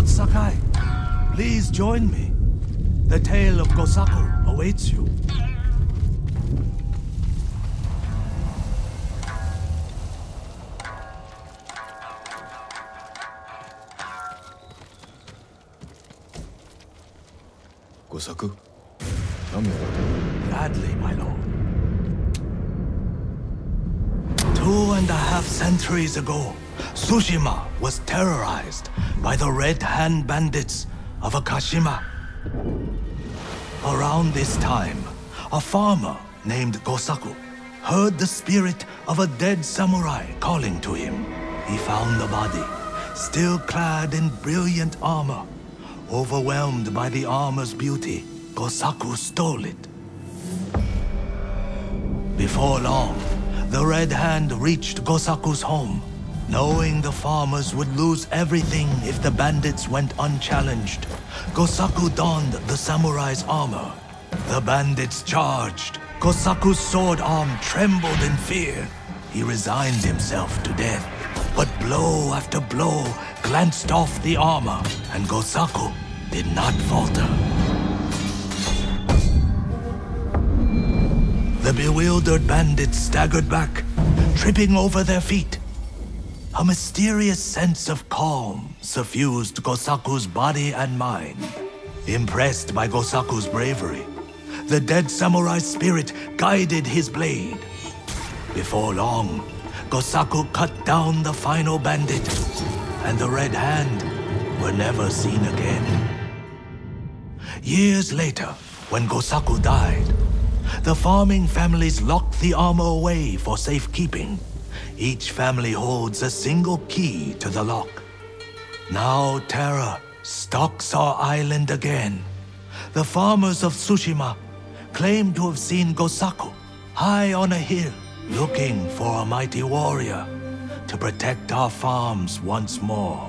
Lord Sakai, please join me. The tale of Gosaku awaits you. Gosaku? Tell me about it. Gladly, my lord. Two and a half centuries ago, Tsushima was terrorized by the Red Hand Bandits of Akashima. Around this time, a farmer named Gosaku heard the spirit of a dead samurai calling to him. He found the body, still clad in brilliant armor. Overwhelmed by the armor's beauty, Gosaku stole it. Before long, the Red Hand reached Gosaku's home, knowing the farmers would lose everything if the bandits went unchallenged. Gosaku donned the samurai's armor. The bandits charged. Gosaku's sword arm trembled in fear. He resigned himself to death. But blow after blow glanced off the armor, and Gosaku did not falter. The bewildered bandits staggered back, tripping over their feet. A mysterious sense of calm suffused Gosaku's body and mind. Impressed by Gosaku's bravery, the dead samurai's spirit guided his blade. Before long, Gosaku cut down the final bandit, and the Red Hand were never seen again. Years later, when Gosaku died, the farming families locked the armor away for safekeeping. Each family holds a single key to the lock. Now terror stalks our island again. The farmers of Tsushima claim to have seen Gosaku high on a hill, looking for a mighty warrior to protect our farms once more.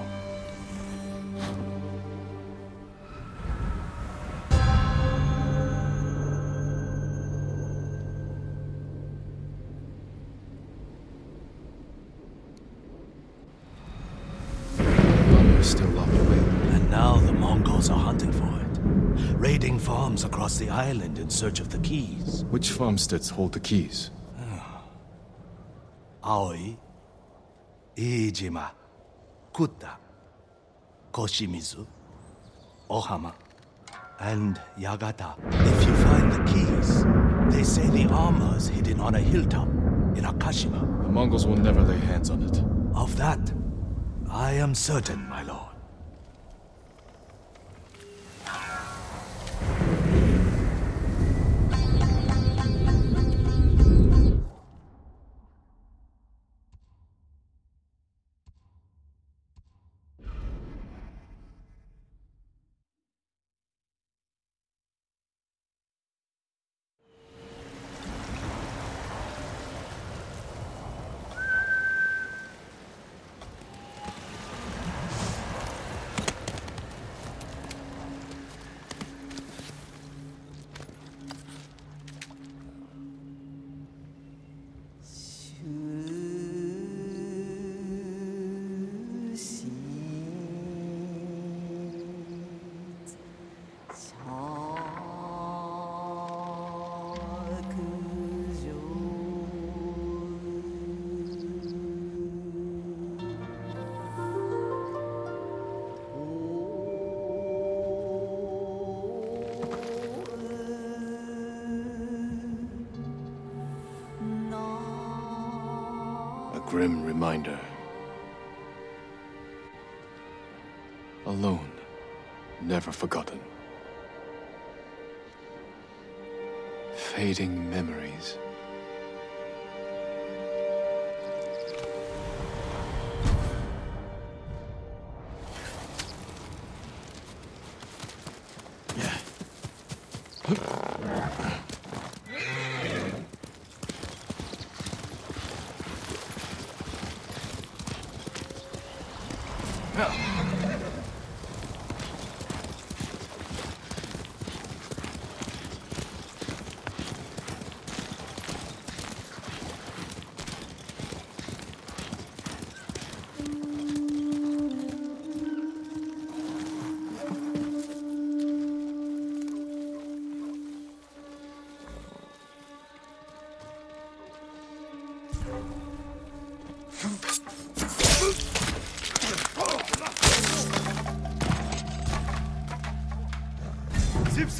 Search of the keys. Which farmsteads hold the keys? Ah. Aoi, Iijima, Kuta, Koshimizu, Ohama, and Yagata. If you find the keys, they say the armor is hidden on a hilltop in Akashima. The Mongols will never lay hands on it. Of that, I am certain, my lord. Grim reminder.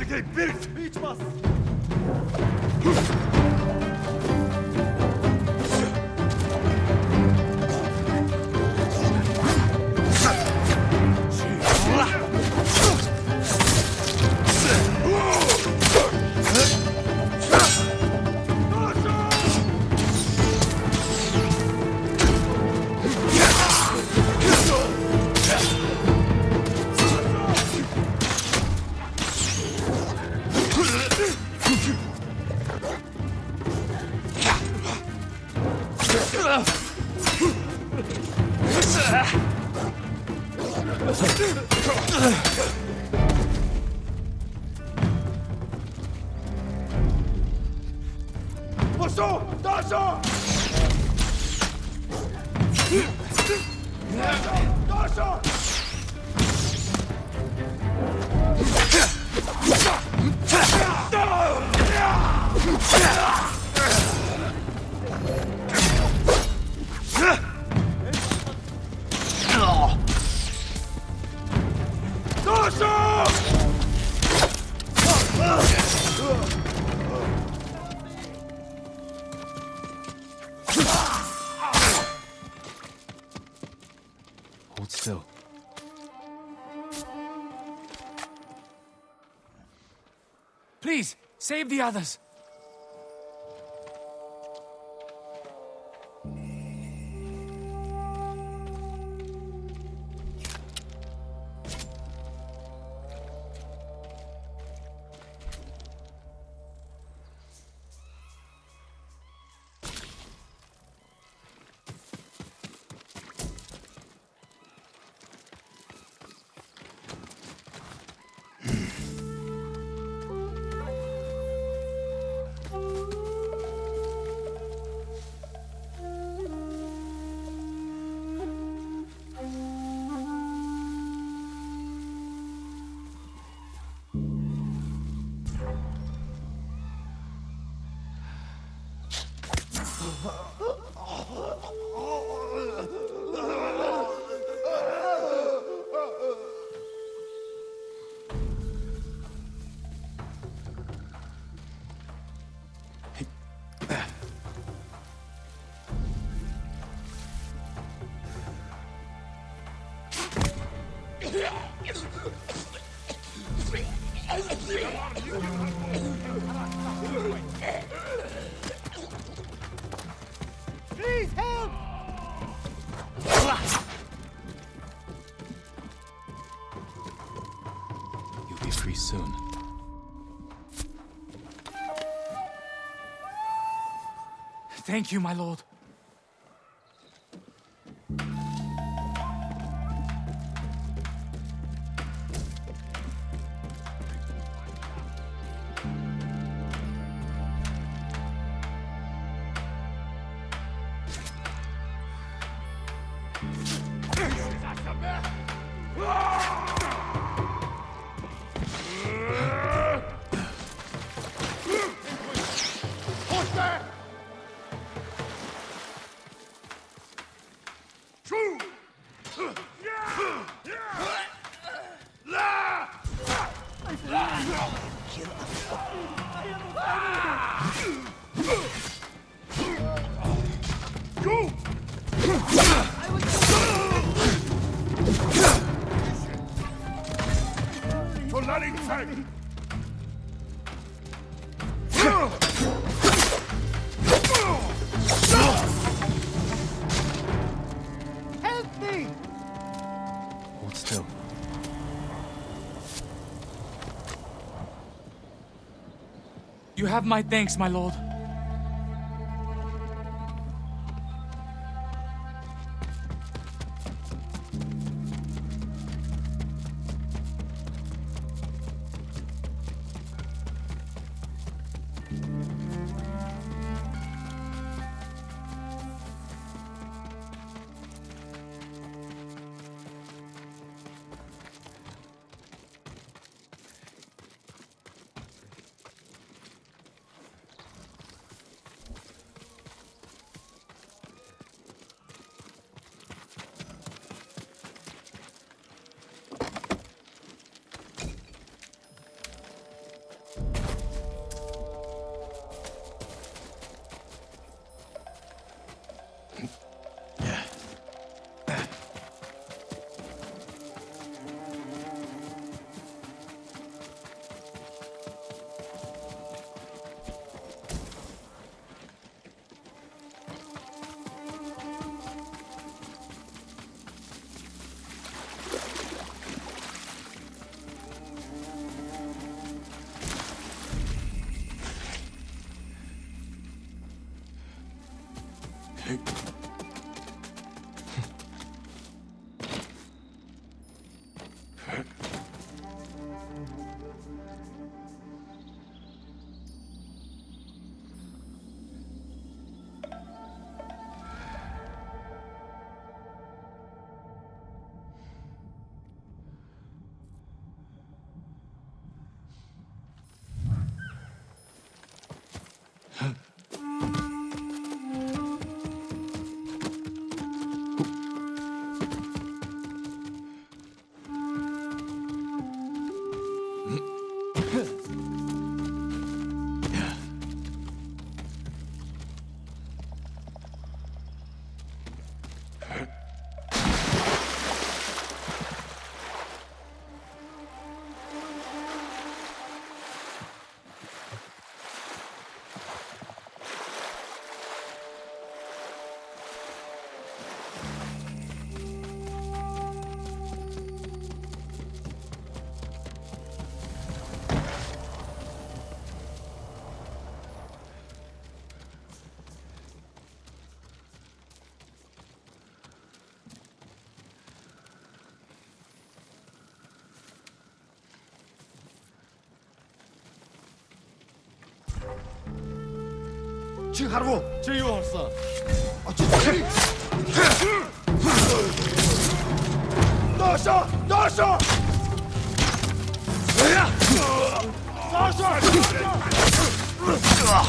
Zipsige Bild! Biçmas! Poszło! Please, save the others. Thank you, my lord. Have my thanks, my lord. Чи харгу. Чи юу харсан? Очиж. Доошо! Доошо! Яа! Доошо! Доошо!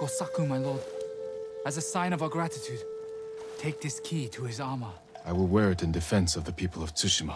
Gosaku, my lord. As a sign of our gratitude, take this key to his armor. I will wear it in defense of the people of Tsushima.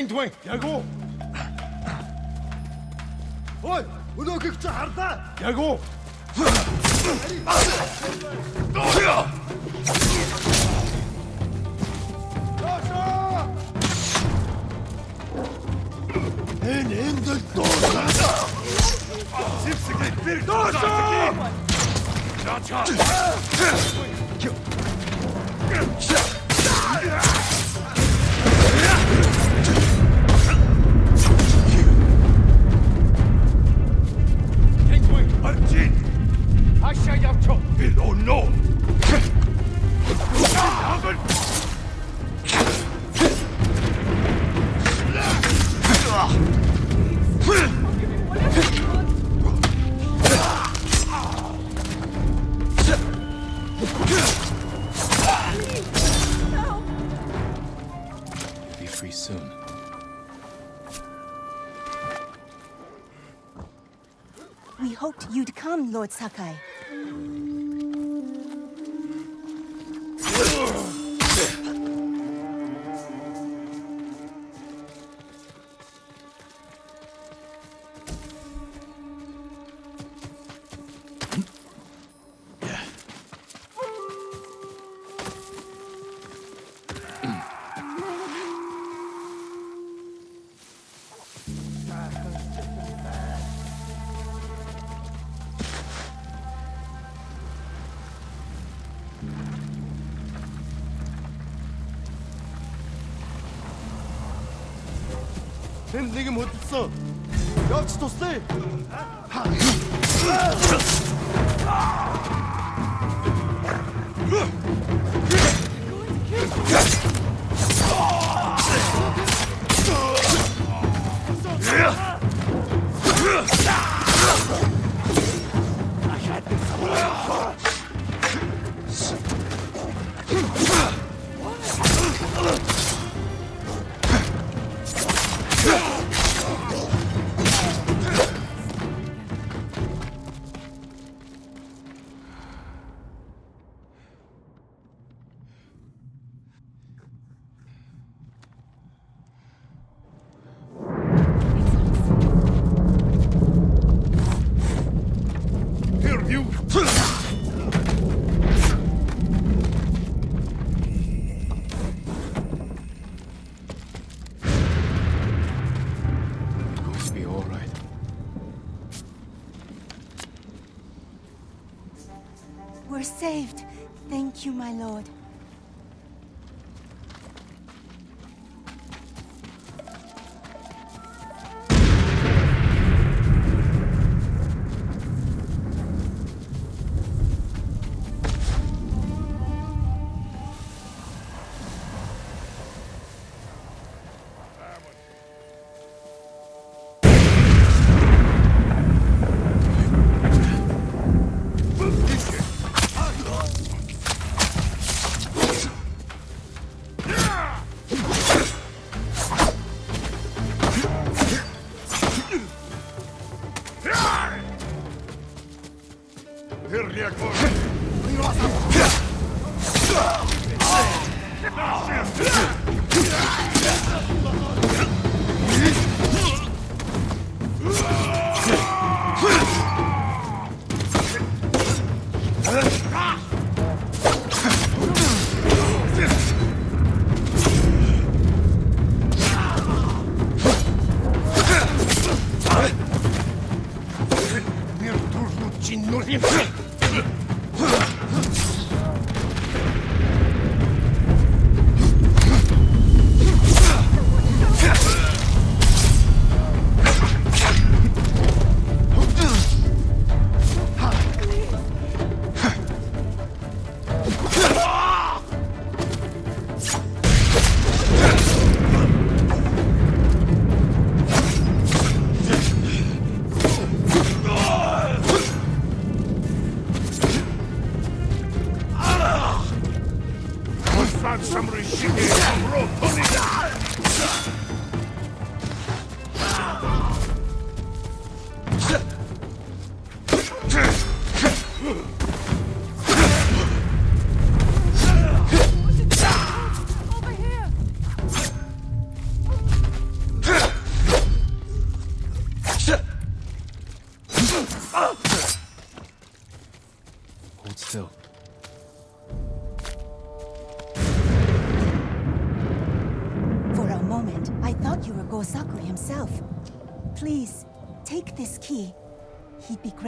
тэндвэн. Яг уу? Хой, өнөөх их чи харлаа. Яг уу? Дооё. Доошо! Энэ энд л дуусаа. Сивсэг бир доошо. Чаа чаа. Чаа. it or not. Be free soon. We hoped you'd come, Lord Sakai.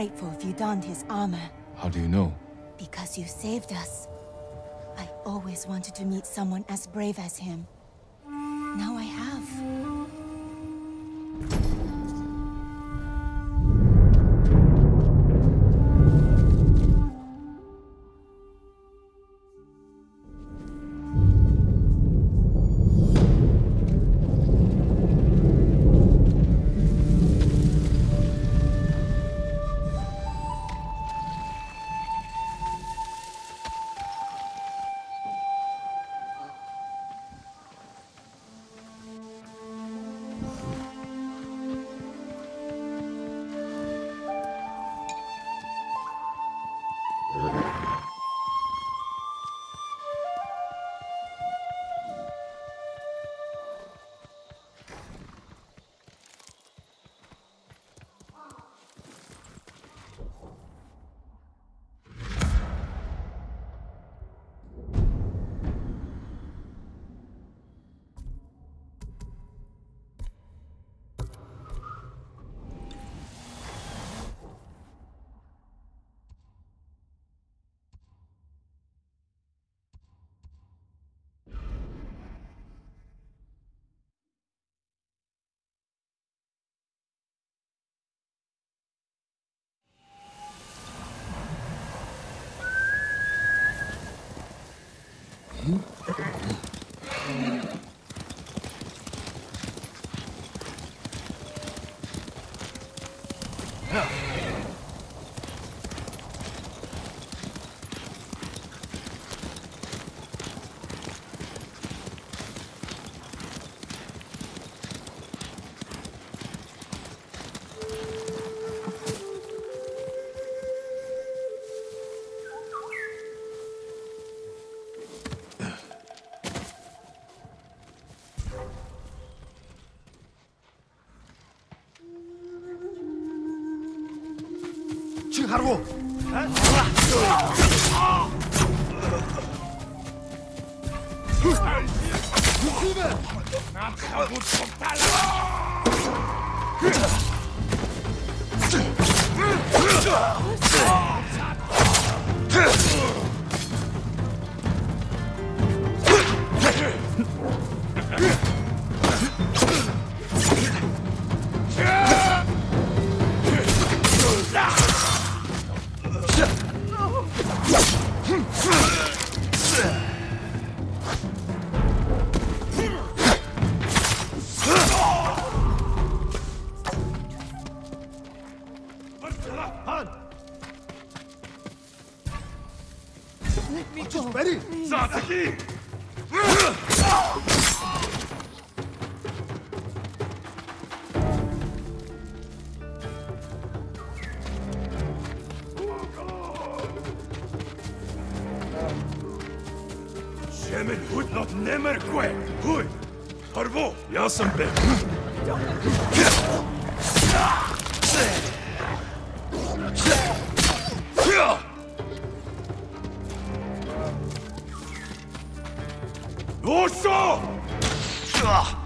Grateful if you donned his armor. How do you know? Because you saved us. I always wanted to meet someone as brave as him. 바로 Oso! Here,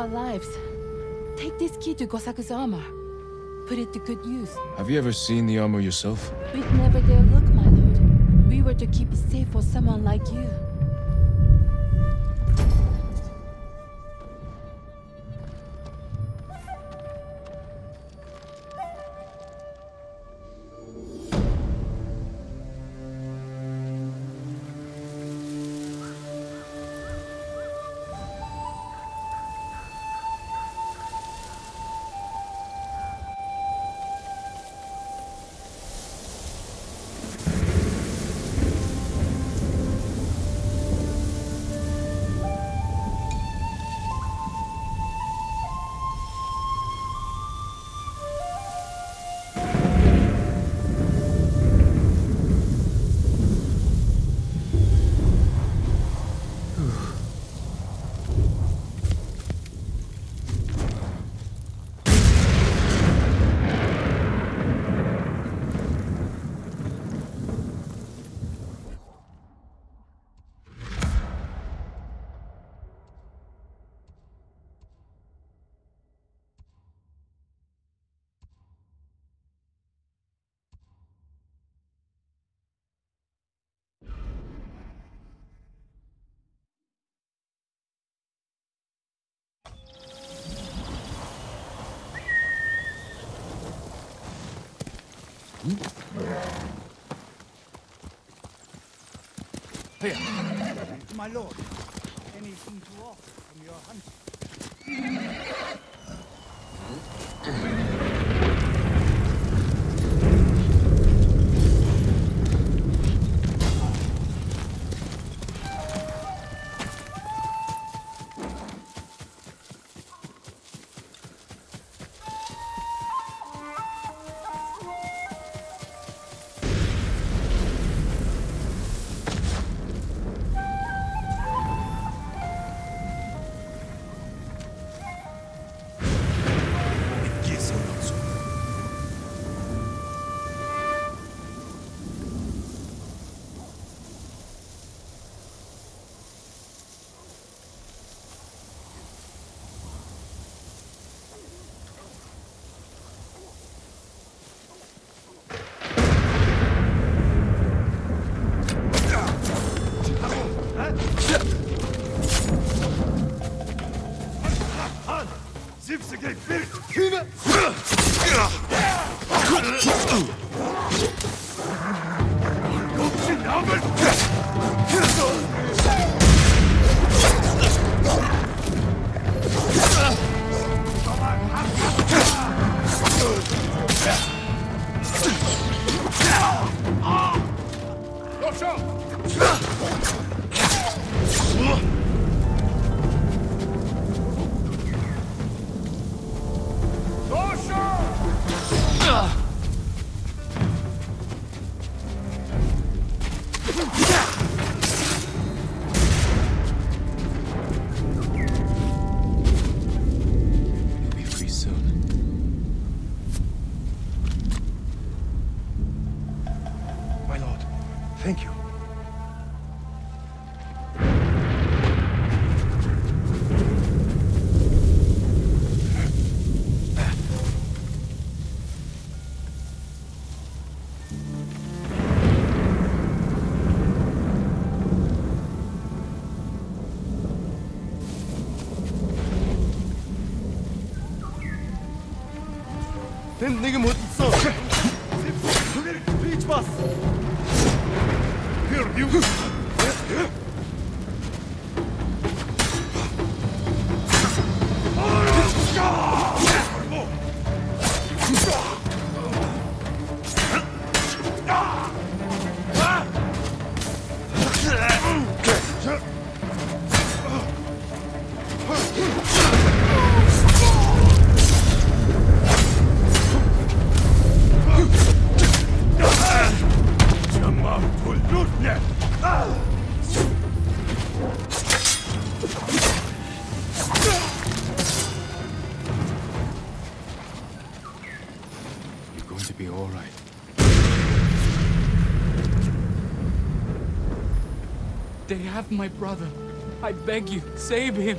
our lives. Take this key to Gosaku's armor. Put it to good use. Have you ever seen the armor yourself? We'd never dare look, my lord. We were to keep it safe for someone like you. Here. My lord, anything to offer from your hunting? have my brother. I beg you, save him.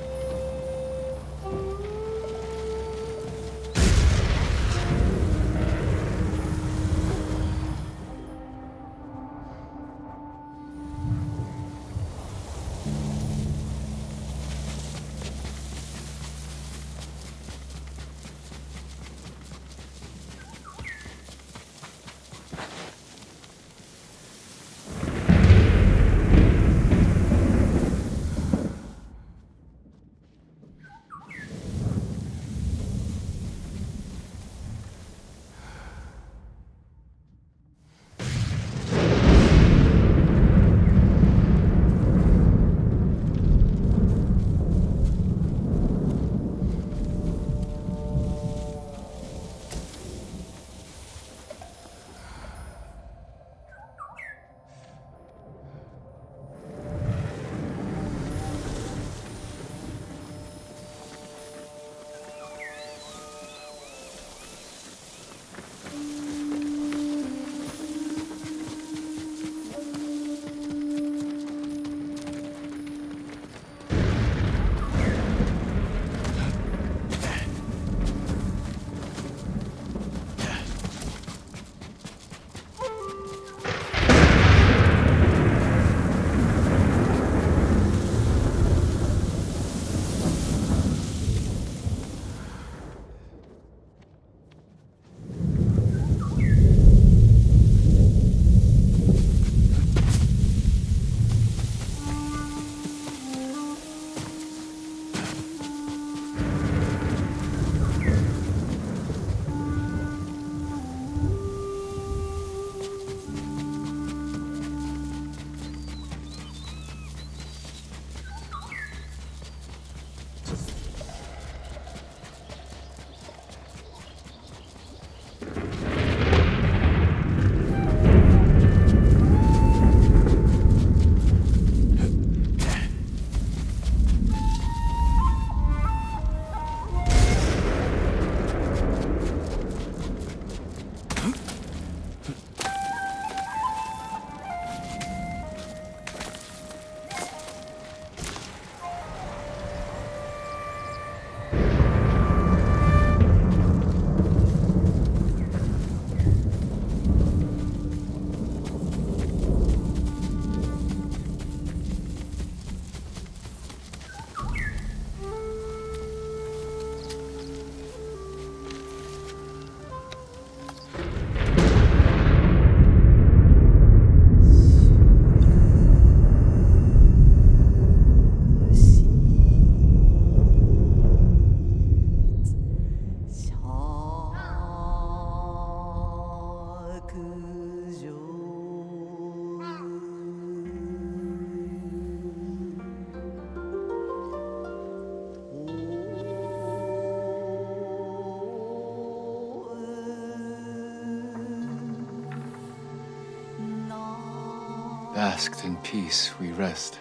Basked in peace, we rest.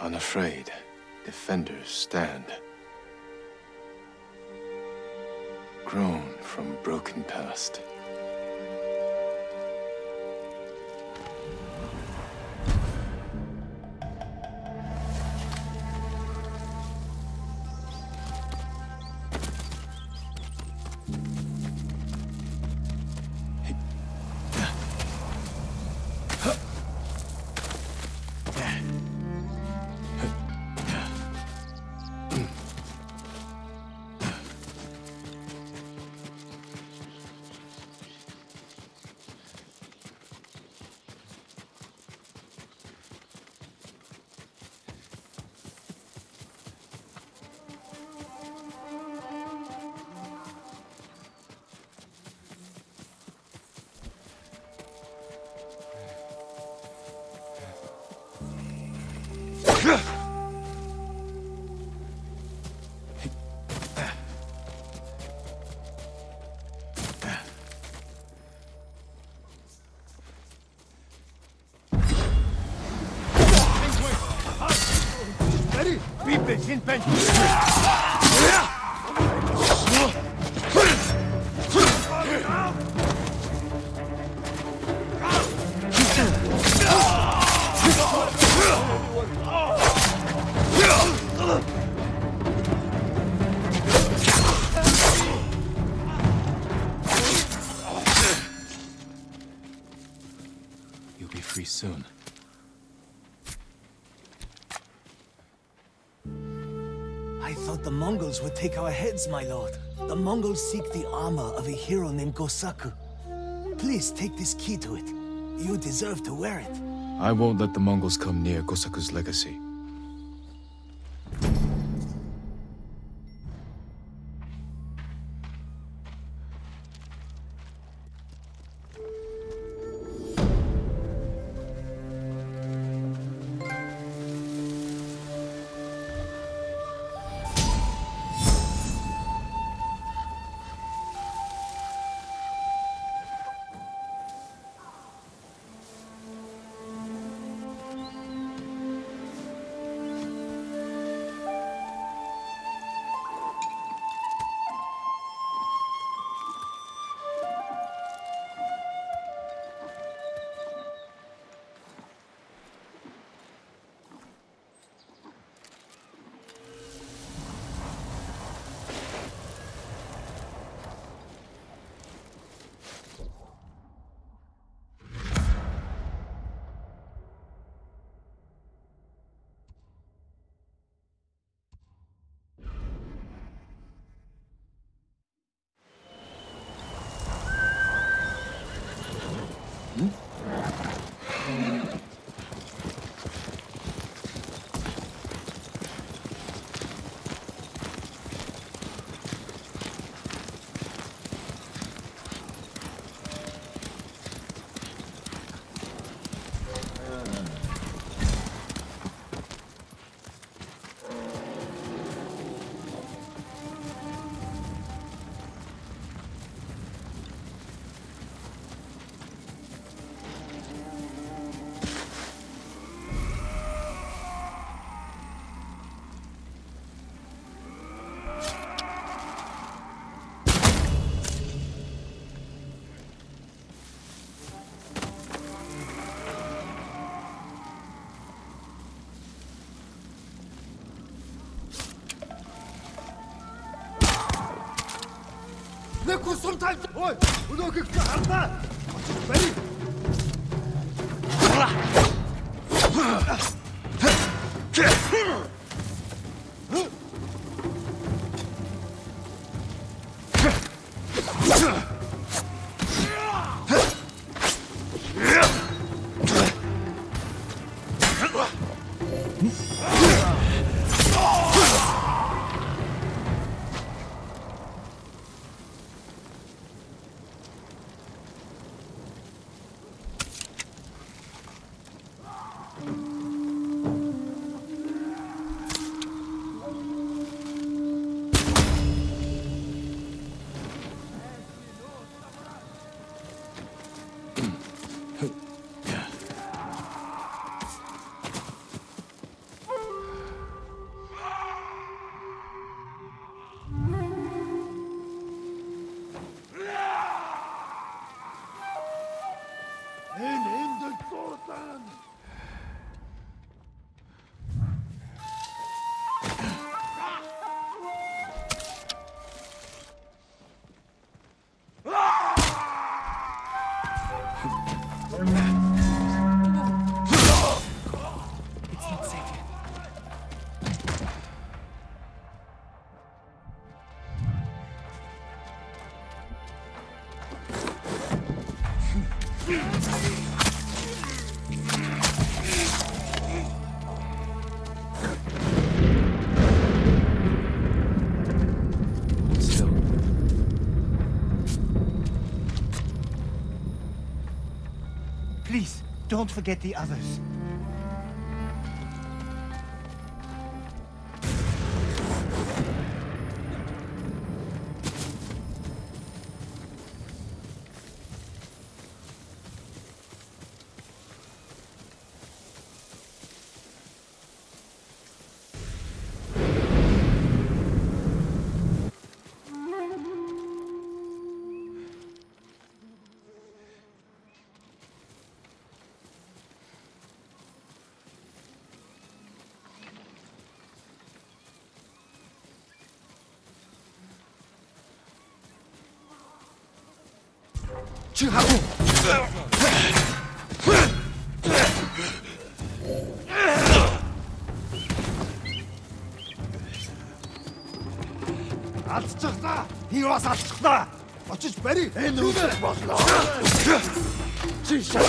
Unafraid, defenders stand. Grown from broken past. Beep it, take our heads, my lord. The Mongols seek the armor of a hero named Gosaku. Please take this key to it. You deserve to wear it. I won't let the Mongols come near Gosaku's legacy. 我送他走 Please, don't forget the others. Би бас алдчихлаа. Очиж барь. Энэ үгээр боллоо. Чи шат.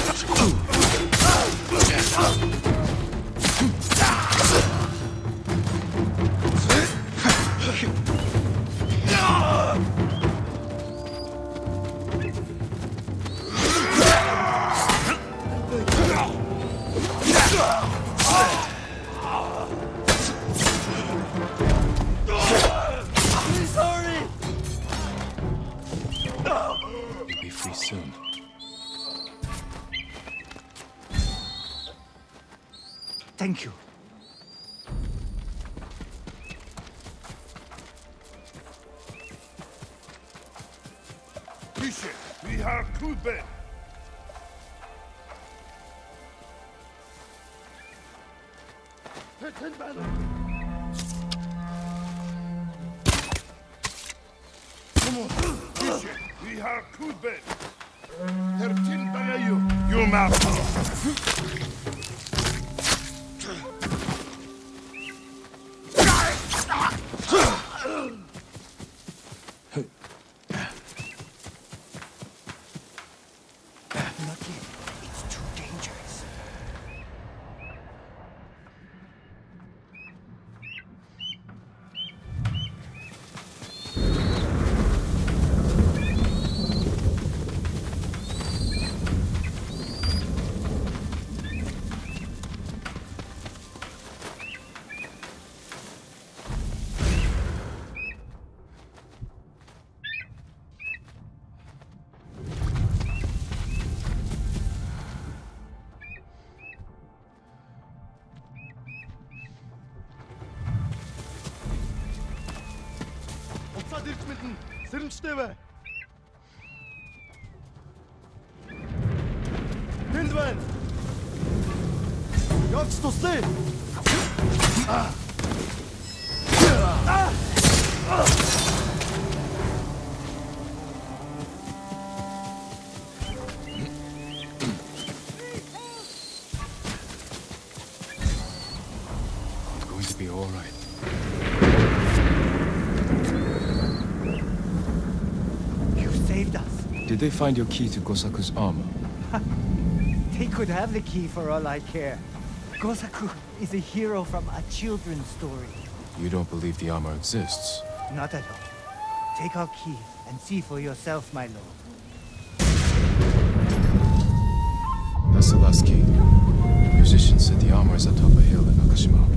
Soon. Thank you. Kishe, vi har kubben. Kishe, Stimme. They find your key to Gosaku's armor? They could have the key for all I care. Gosaku is a hero from a children's story. You don't believe the armor exists? Not at all. Take our key and see for yourself, my lord. That's the last key. The musician said the armor is atop a hill in Nakashima.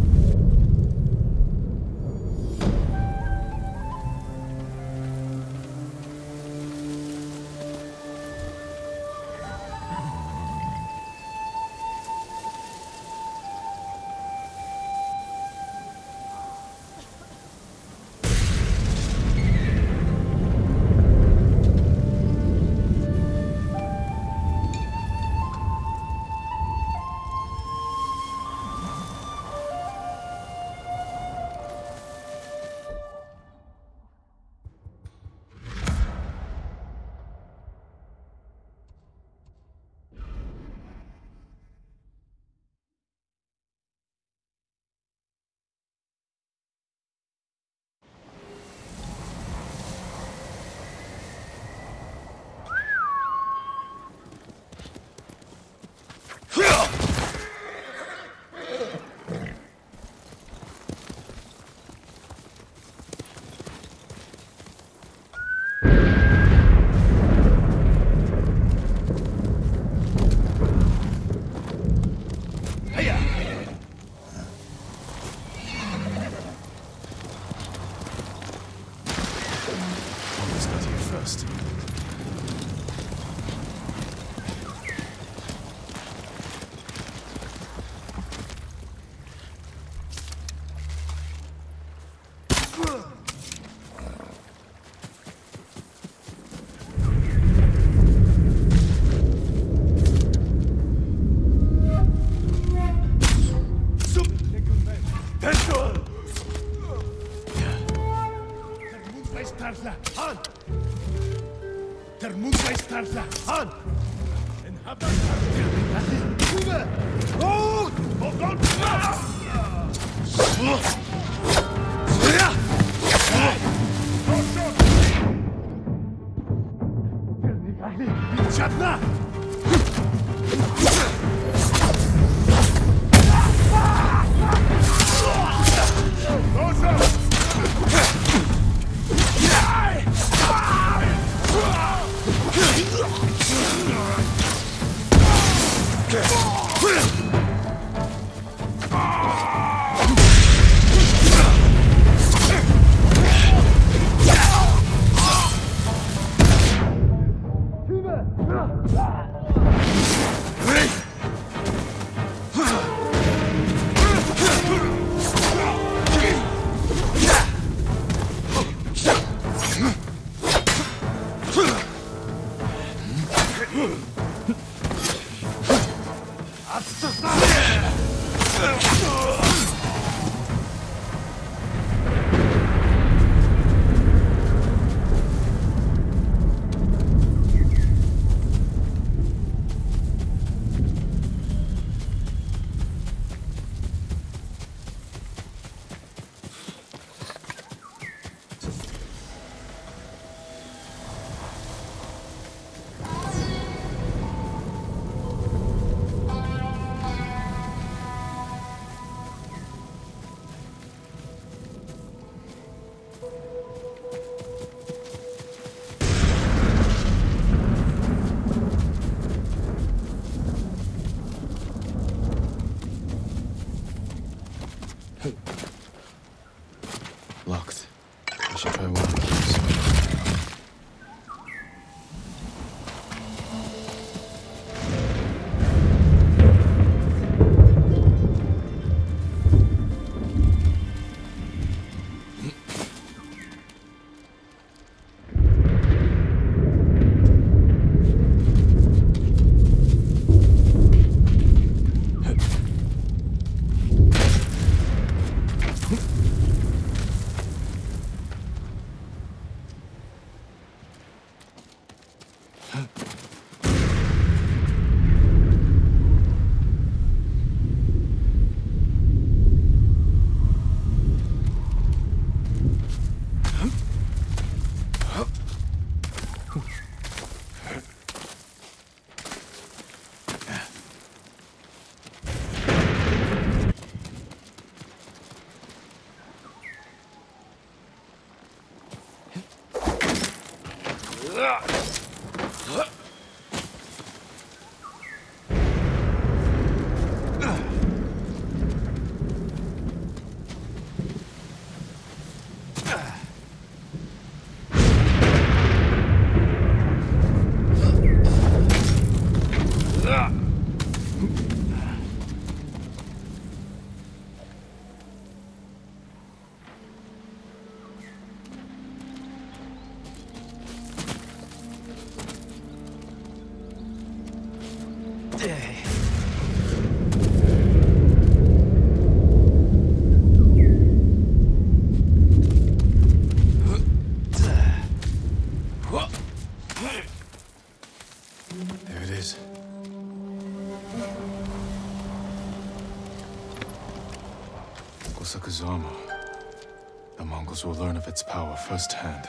Will learn of its power firsthand.